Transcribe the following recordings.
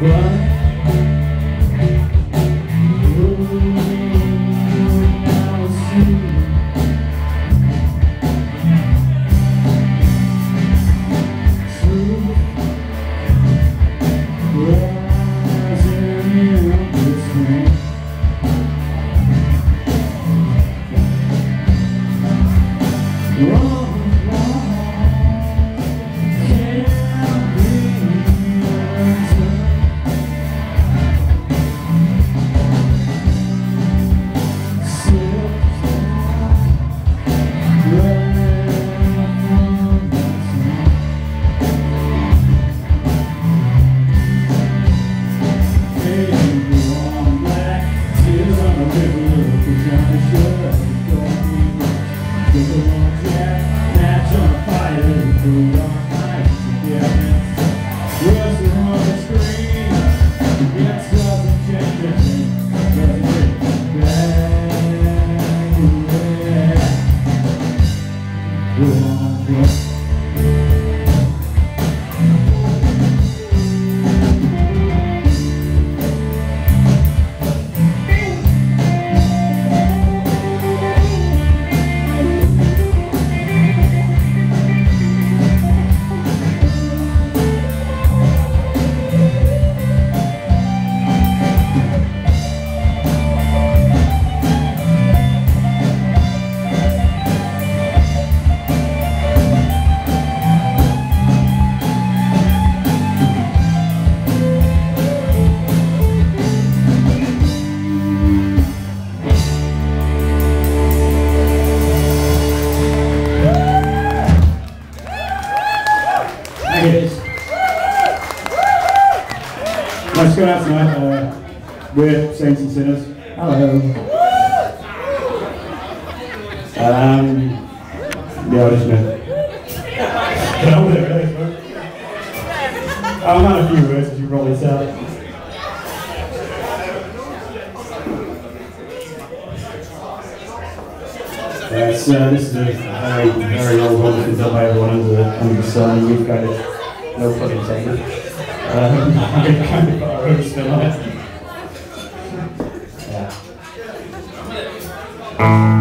Why? Let's go out tonight uh, with Saints and Sinners. Hello. Um, yeah, I'll just know. I'm on a few words as you roll this out. Uh, so this is a very, very old one that's done by everyone under the, under the sun. We've got it. No fucking second. Um, Yeah.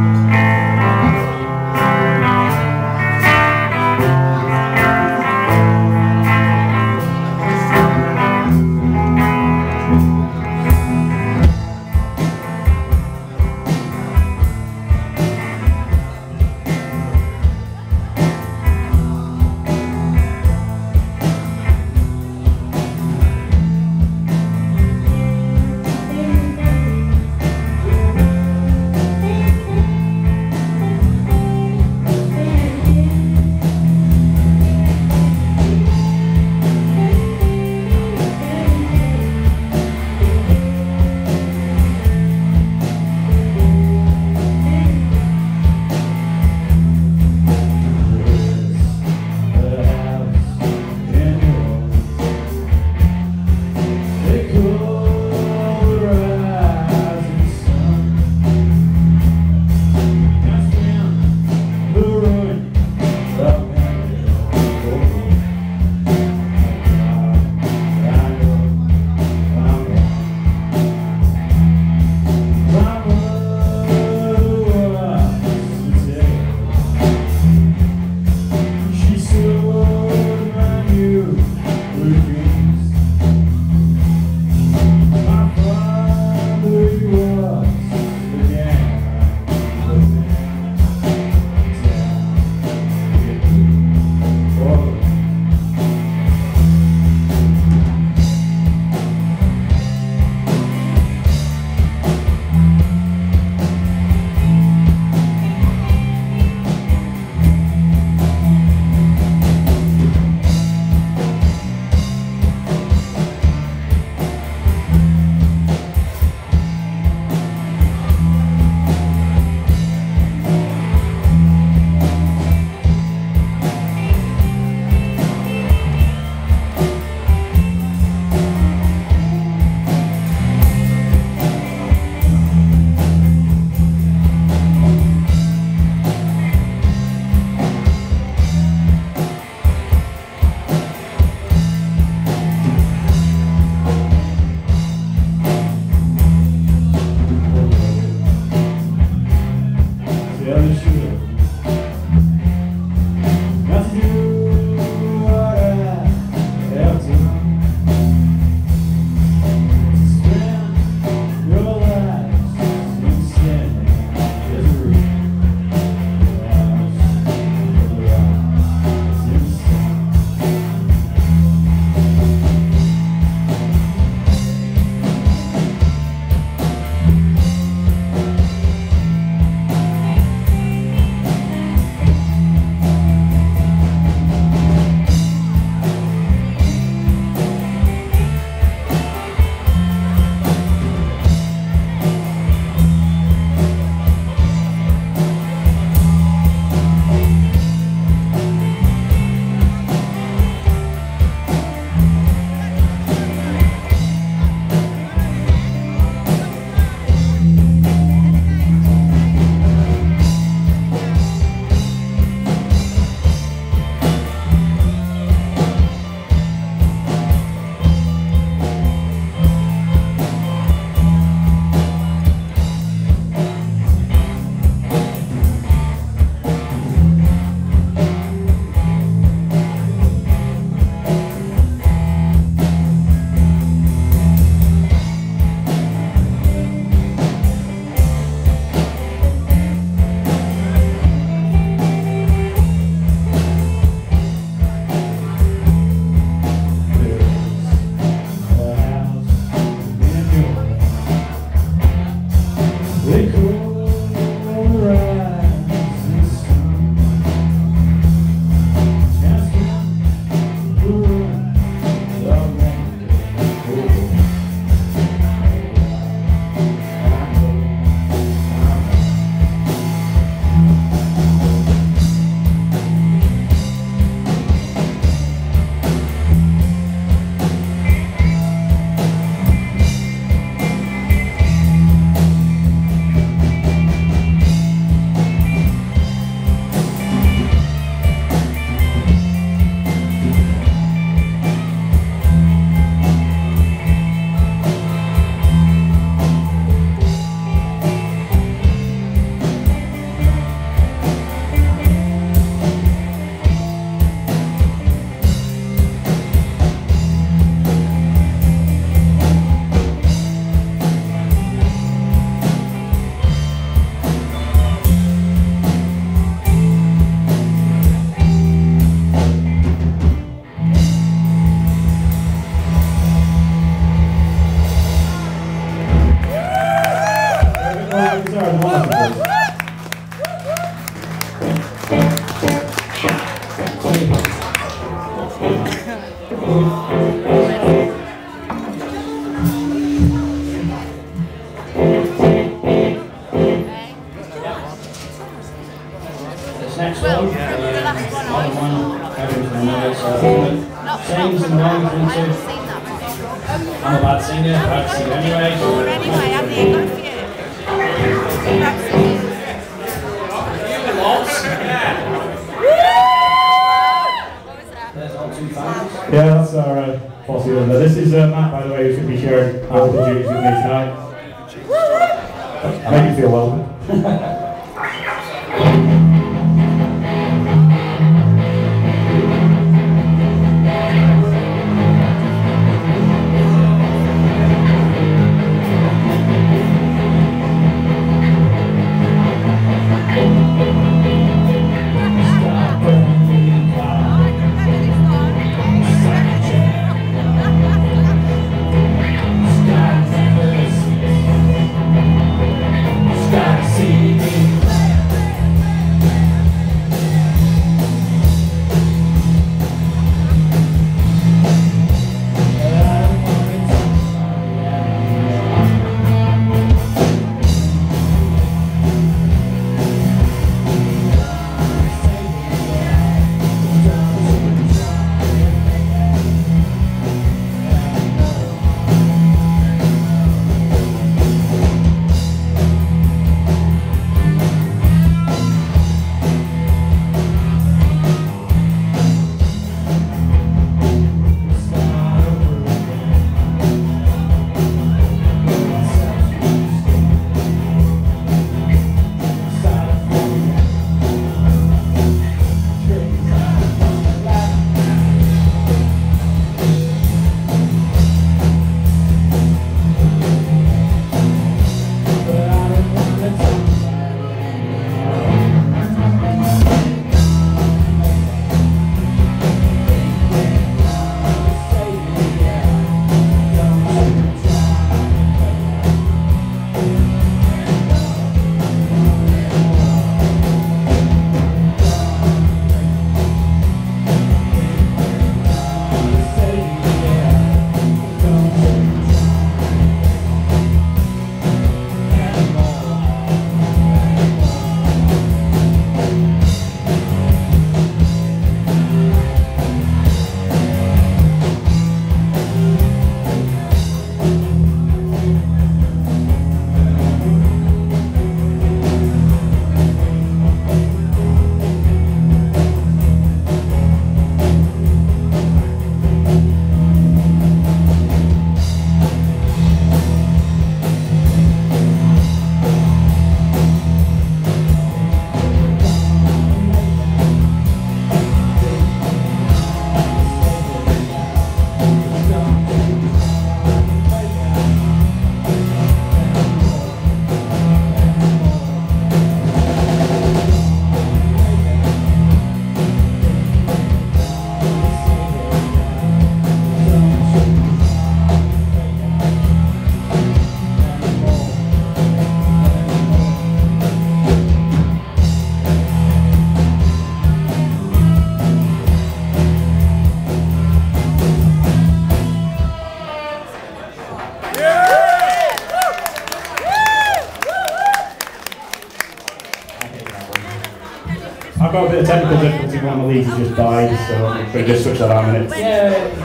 Leads has just died, so I'm going to just switch that out a minute. Yay!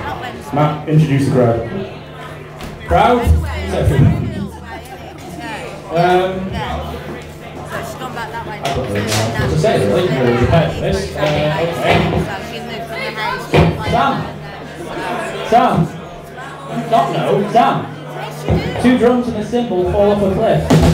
Matt, introduce the crowd. Crowd? Um, So she's gone back that way. I don't really know what to say really, I'm really prepared for this. Uh, okay. So she's moved from the house. Sam! Sam! Not no, Sam! Two drums and a cymbal fall off a cliff.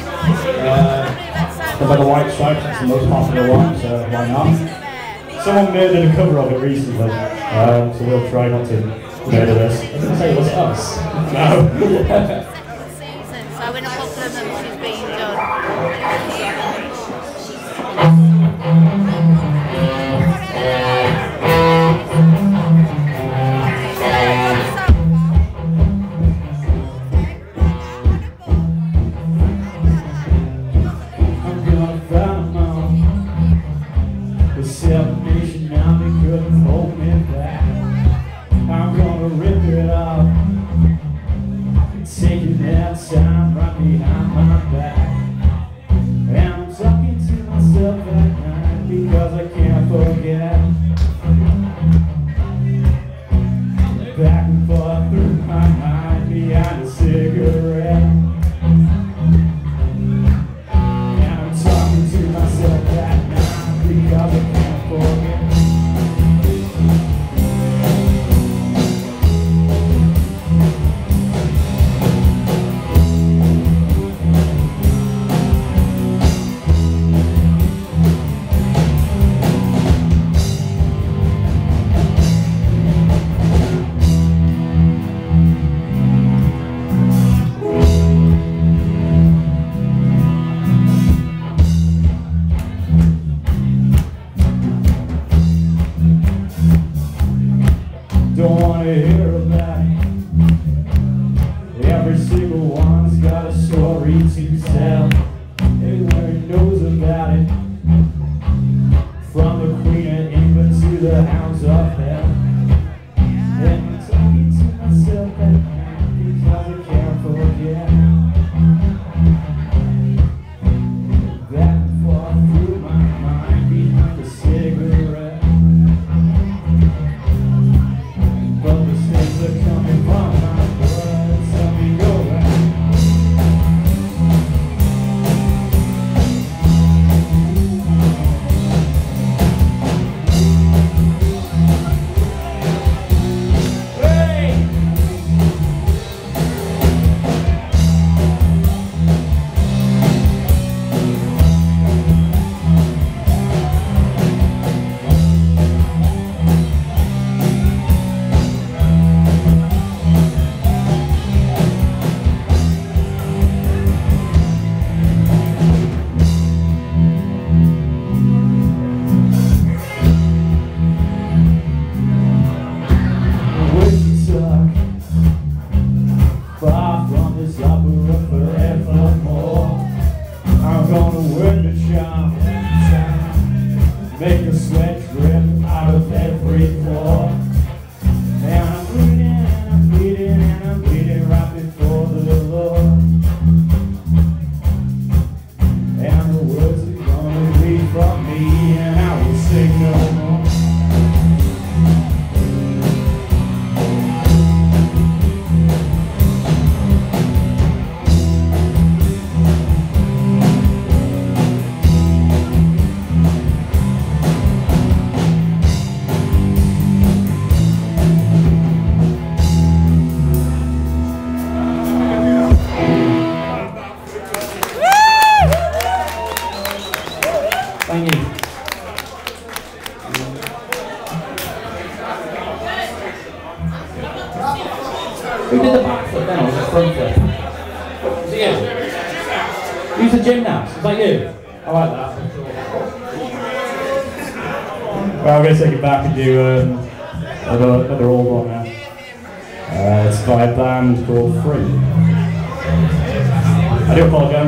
But by the White Stripes, it's the most popular one, so why not? Someone murdered a cover of it recently, um, so we'll try not to murder this. I didn't say it was us. No. do um, another, another old one now. Uh, uh it's by a band called Free. I do apologise.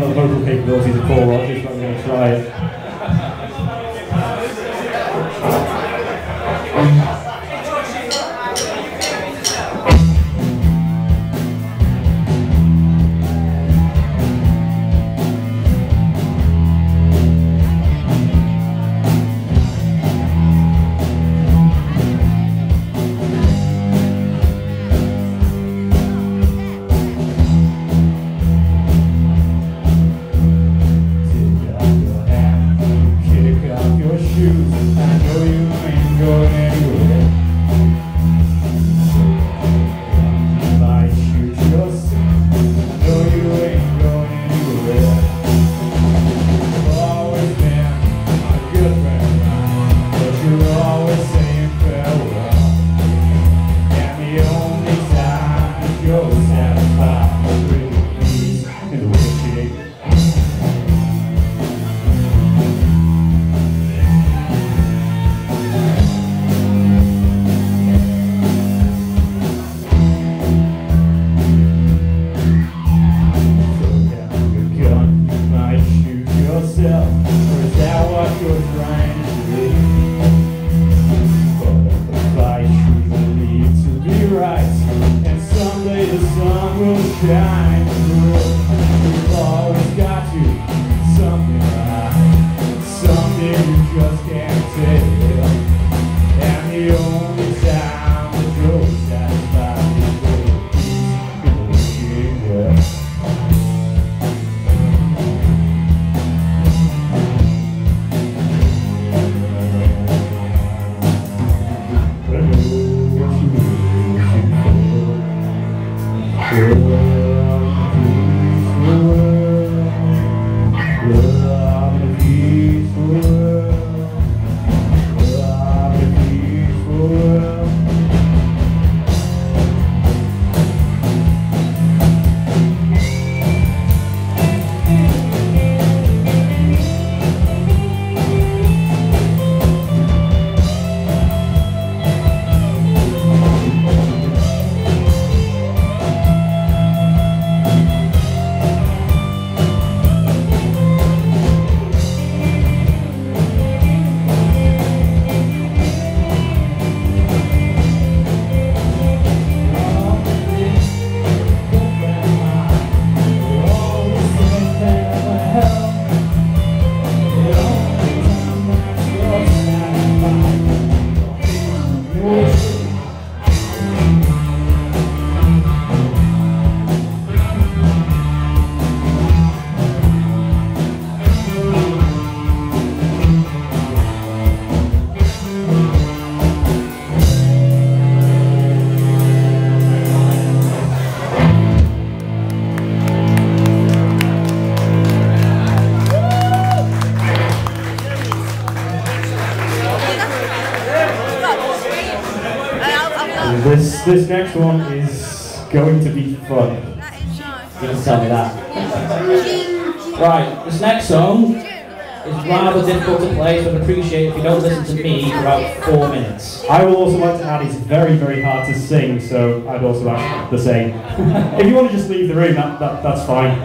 Shine through. This this next one is going to be fun. That is nice. You can tell me that. Right, this next song is rather difficult to play, so I'd appreciate if you don't listen to me for about four minutes. I will also like to add it's very, very hard to sing, so I'd also ask the same. if you want to just leave the room, that, that, that's fine.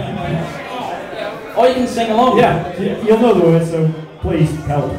Or you can sing along. Yeah, you'll know the words, so please help.